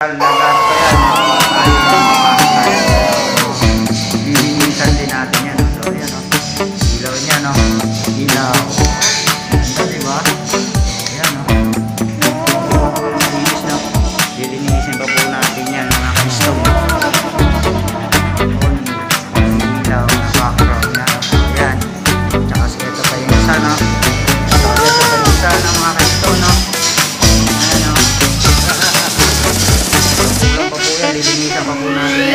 啦啦啦啦啦啦啦 Amen.